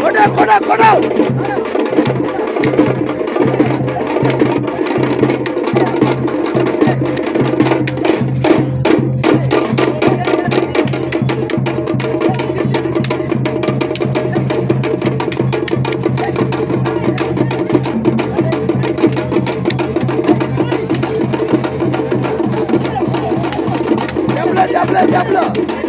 Kona, kona, kona. Diable, diable, diable.